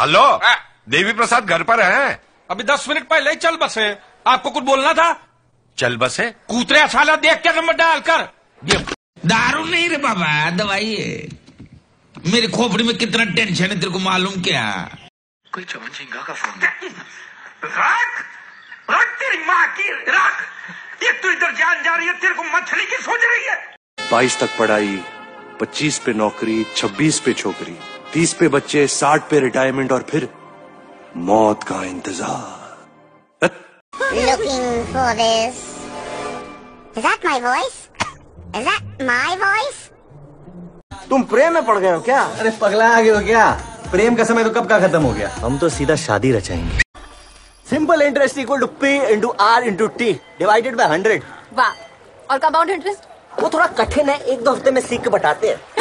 Hello. Devi Prasad घर पर हैं। अभी दस मिनट पहले ही चल बसे। आपको कुछ बोलना था? चल बसे। कूतरे साला देख के नंबर डाल कर। दारू नहीं रे बाबा दवाई है। मेरी खोपड़ी में कितना टेंशन है तेरे को मालूम क्या? कोई चवन सिंघा का फ़ोन? रख! रख तेरी माँ की रख! एक तो इधर जान जा रही है तेरे को मछली की सोच रही है। बाईस तक पढ़ाई पच्चीस पे नौकरी छब्बीस पे छोकरी। तीस पे बच्चे साठ पे रिटायरमेंट और फिर मौत का इंतज़ार। Looking for this. Is that my voice? Is that my voice? तुम प्रेम में पड़ गए हो क्या? अरे पगला आ गए हो क्या? प्रेम का समय तो कब का खत्म हो गया? हम तो सीधा शादी रचाएँगे। Simple interest equal to P into R into T divided by hundred वाह और कंपाउंड इंटरेस्ट वो थोड़ा कठिन है एक दो हफ़्ते में सीख के बताते हैं।